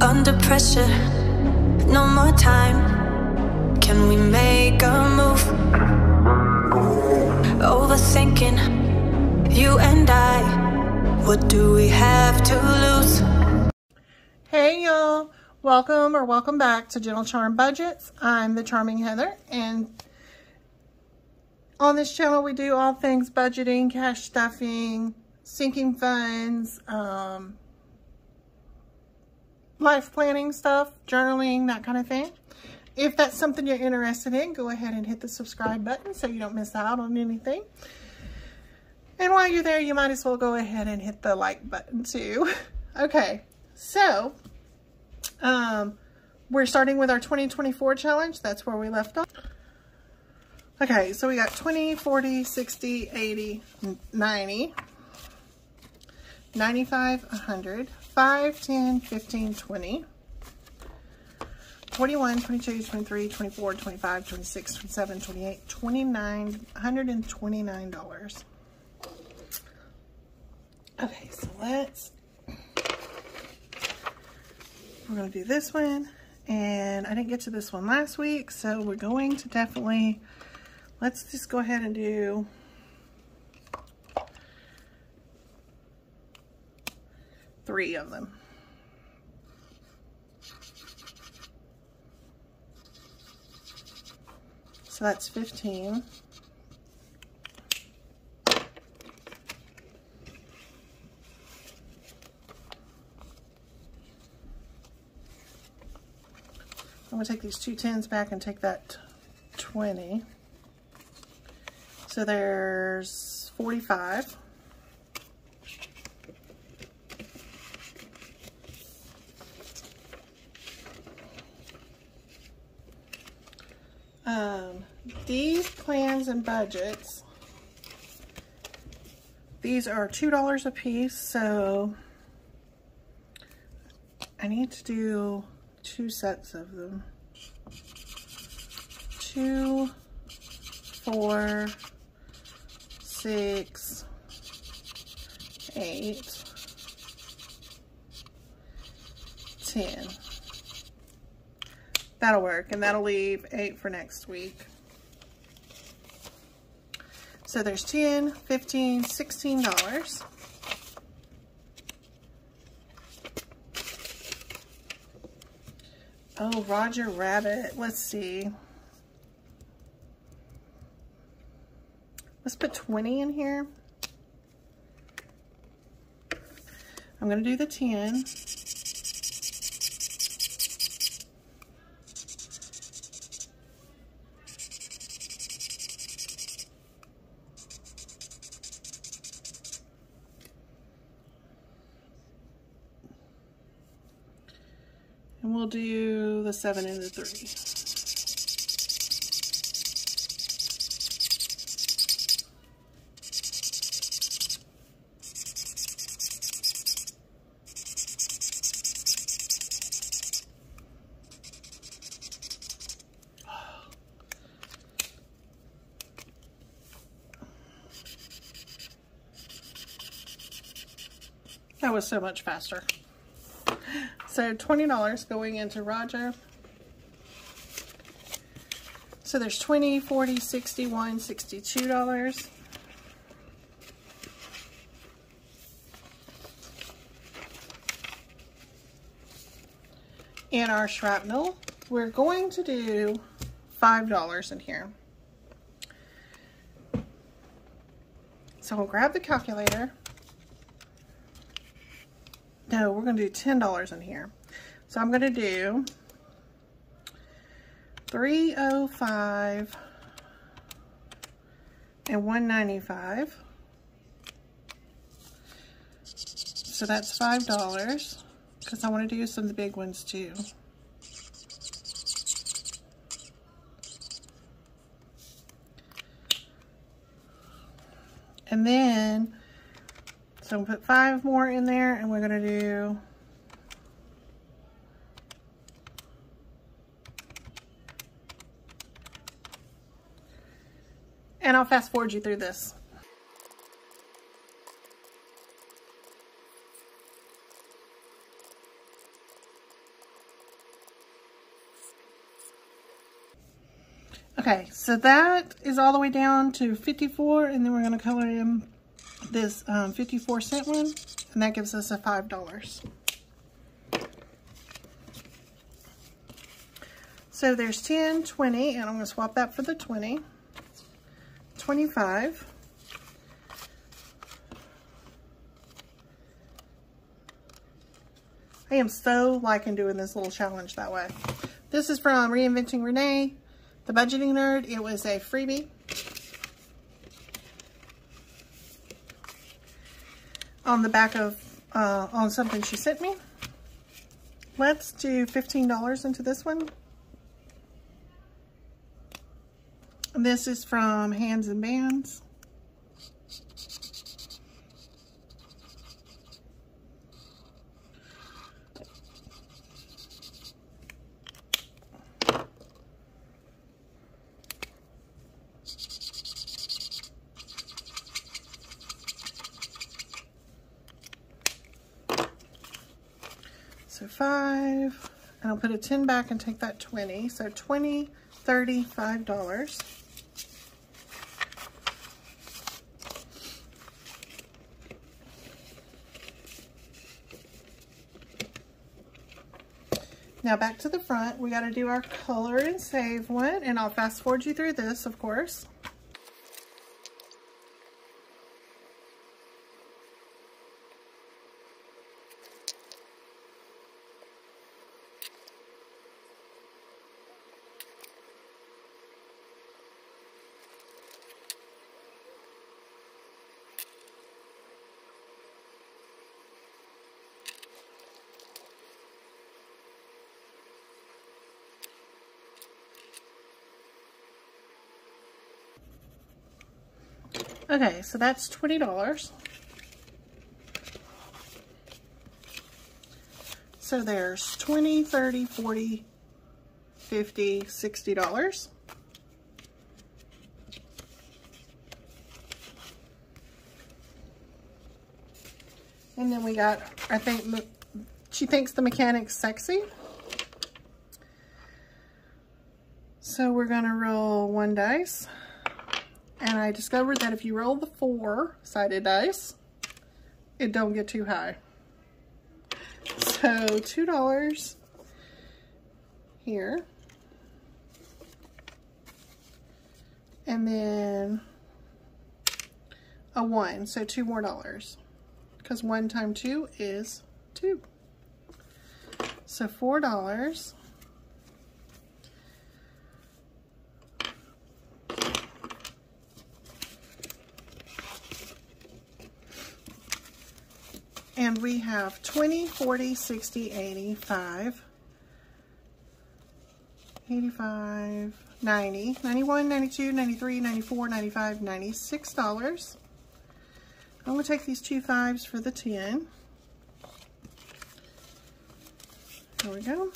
under pressure. No more time. Can we make a move? Overthinking, you and I. What do we have to lose? Hey y'all, welcome or welcome back to Gentle Charm Budgets. I'm the Charming Heather and on this channel we do all things budgeting, cash stuffing, sinking funds, um, life planning stuff, journaling, that kind of thing. If that's something you're interested in, go ahead and hit the subscribe button so you don't miss out on anything. And while you're there, you might as well go ahead and hit the like button too. okay, so um, we're starting with our 2024 challenge. That's where we left off. Okay, so we got 20, 40, 60, 80, 90, 95, 100, 5, 10, 15, 20, 21, 22, 23, 24, 25, 26, 27, 28, 29, $129. Okay, so let's, we're going to do this one. And I didn't get to this one last week, so we're going to definitely, let's just go ahead and do three of them. So that's 15. I'm going to take these two tens back and take that 20. So there's 45. Um, these and budgets, these are $2 a piece, so I need to do two sets of them. Two, four, six, eight, ten. That'll work, and that'll leave eight for next week. So there's 10, 15, $16. Oh, Roger Rabbit. Let's see. Let's put 20 in here. I'm going to do the 10. We'll do the seven and the three. That was so much faster. So $20 going into Roger. So there's 20, 40, 61, $62. In our shrapnel, we're going to do $5 in here. So we'll grab the calculator. No, we're going to do $10 in here. So I'm going to do 305 and 195 So that's $5 because I want to do some of the big ones too. And then so put five more in there and we're gonna do and I'll fast forward you through this. Okay, so that is all the way down to 54, and then we're going to color in this um, 54 cent one, and that gives us a $5. So there's 10, 20, and I'm going to swap that for the 20, 25, I am so liking doing this little challenge that way. This is from Reinventing Renee, the Budgeting Nerd. It was a freebie. On the back of, uh, on something she sent me. Let's do $15 into this one. This is from Hands and Bands. So five, and I'll put a 10 back and take that 20. So 20, 30, $5. Now back to the front, we gotta do our color and save one, and I'll fast forward you through this, of course. Okay, so that's $20. So there's 20, 30, 40, 50, $60. And then we got, I think, she thinks the mechanic's sexy. So we're gonna roll one dice and I discovered that if you roll the four-sided dice, it don't get too high. So $2 here. And then a one, so two more dollars. Because one time two is two. So $4. We have 20, 40, 60, 85, 85, 90, 91, 92, 93, 94, 95, 96 dollars. I'm going to take these two fives for the 10. There we go.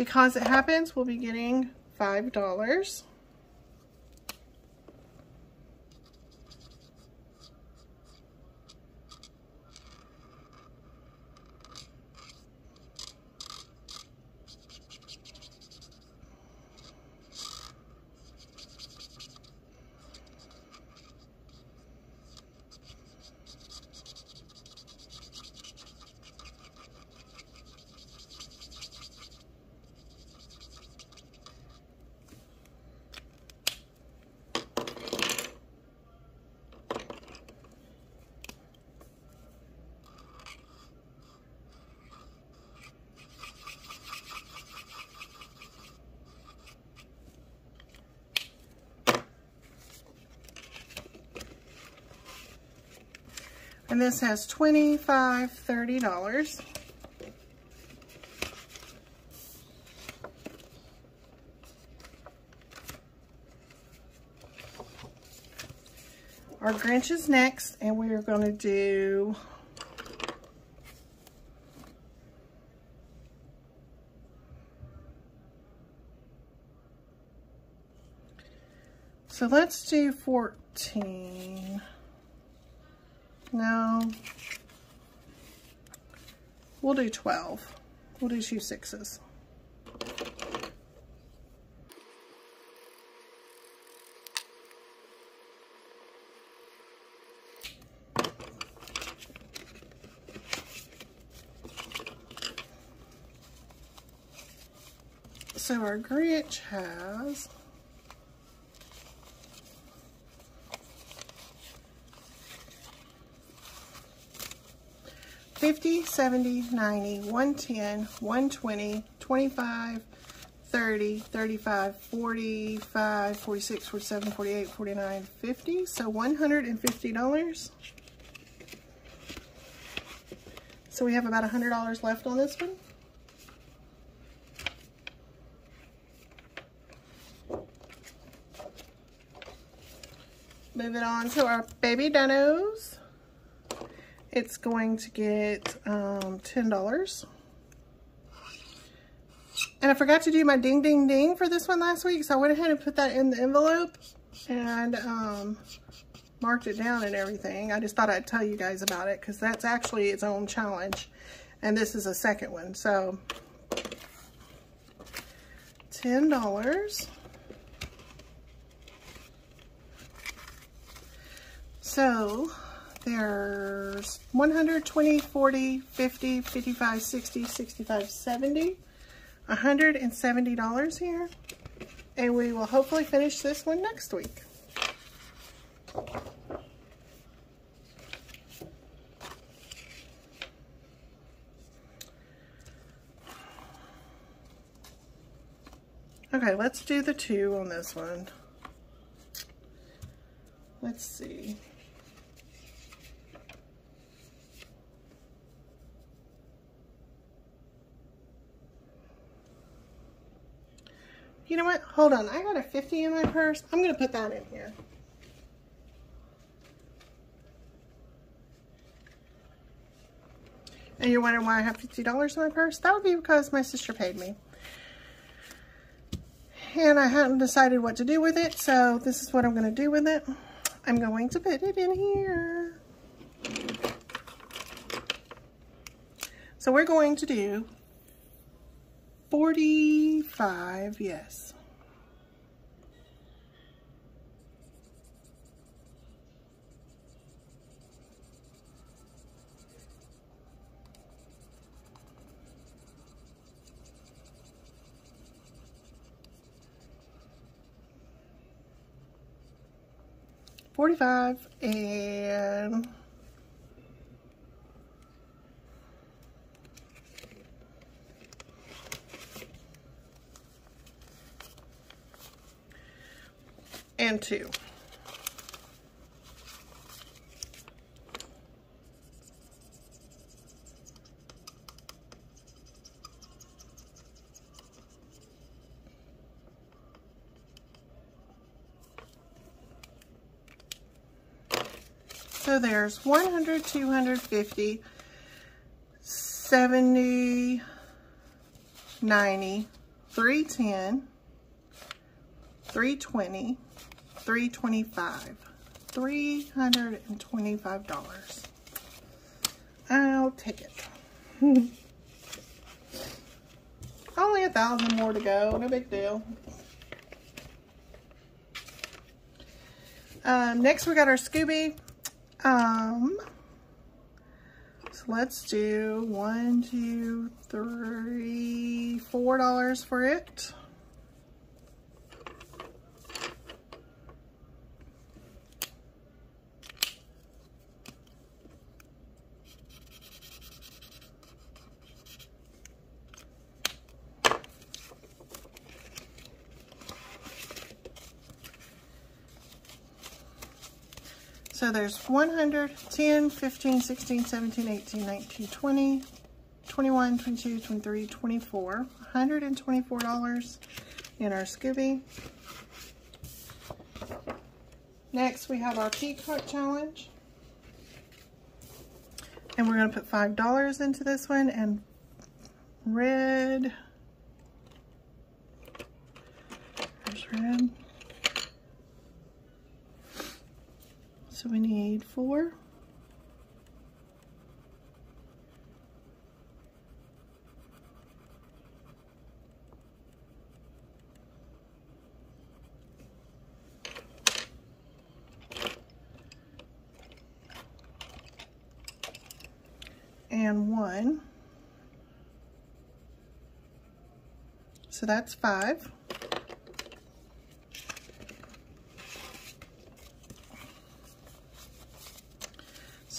Because it happens, we'll be getting $5. And this has $25, $30. Our Grinch is next, and we are going to do So let's do 14. No. We'll do 12. We'll do two sixes. So our Grinch has Fifty, seventy, ninety, one ten, one twenty, twenty-five, thirty, thirty-five, forty-five, forty-six, forty-seven, forty-eight, forty-nine, fifty. So $150. So we have about $100 left on this one. Moving on to our baby dinos. It's going to get um, $10. And I forgot to do my ding ding ding for this one last week, so I went ahead and put that in the envelope and um, marked it down and everything. I just thought I'd tell you guys about it because that's actually its own challenge. And this is a second one, so $10. So there's 120, 40, 50, 55, 60, 65, 70, $170 here. And we will hopefully finish this one next week. Okay, let's do the two on this one. Let's see. Know what? Hold on. I got a 50 in my purse. I'm going to put that in here. And you're wondering why I have $50 in my purse? That would be because my sister paid me. And I hadn't decided what to do with it, so this is what I'm going to do with it. I'm going to put it in here. So we're going to do 45, yes. Forty-five and So there's 100, 250, 70, 90, 310, 320, 325 $325. I'll take it. Only a thousand more to go, no big deal. Um, next we got our Scooby. Um, so let's do one, two, three, four dollars for it. So there's 100, 10, 15, 16, 17, 18, 19, 20, 21, 22, 23, 24. $124 in our Scooby. Next, we have our Peacock Challenge. And we're going to put $5 into this one and red. There's red. So we need four. and one. So that's five.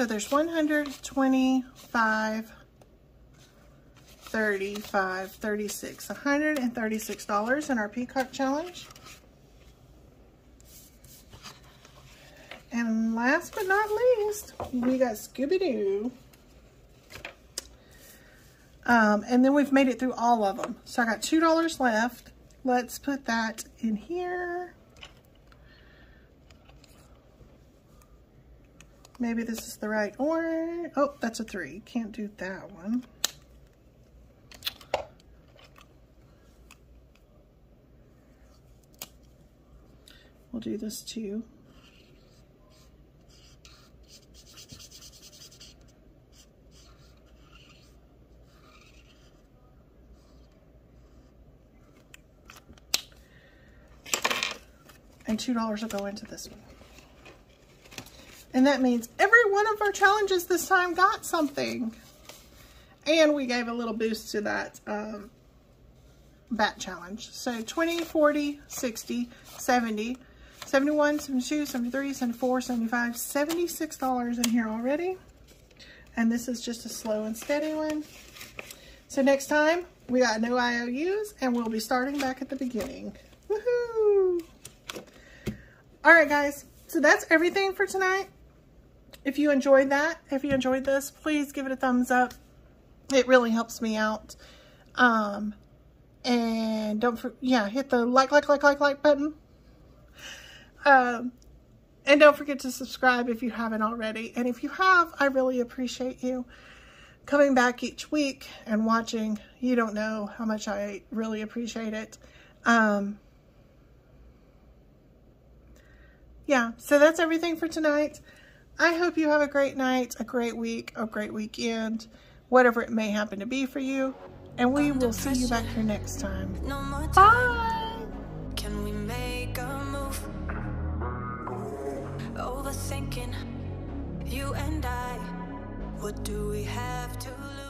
So there's 125, 35, 36, $136 in our Peacock Challenge. And last but not least, we got Scooby-Doo. Um, and then we've made it through all of them. So I got $2 left. Let's put that in here. Maybe this is the right order. Oh, that's a three. Can't do that one. We'll do this too. and $2 will go into this one. And that means every one of our challenges this time got something. And we gave a little boost to that um, bat challenge. So 20, 40, 60, 70, 71, 72, 73, 74, 75, $76 in here already. And this is just a slow and steady one. So next time, we got no IOUs and we'll be starting back at the beginning. Woohoo! All right, guys. So that's everything for tonight. If you enjoyed that, if you enjoyed this, please give it a thumbs up. It really helps me out. Um, and don't, yeah, hit the like, like, like, like, like button. Um, and don't forget to subscribe if you haven't already. And if you have, I really appreciate you coming back each week and watching. You don't know how much I really appreciate it. Um, yeah, so that's everything for tonight. I hope you have a great night, a great week, a great weekend, whatever it may happen to be for you. And we will see you back here next time. Bye! Can we make a move? Overthinking, you and I. What do we have to lose?